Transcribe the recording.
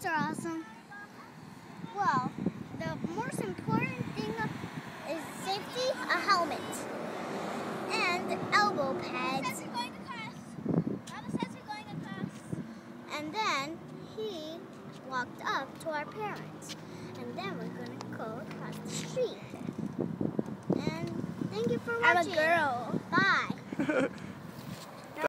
Pets are awesome. Well, the most important thing is safety, a helmet, and elbow pads. And then he walked up to our parents. And then we're going to go across the street. And thank you for watching. I'm a girl. Bye.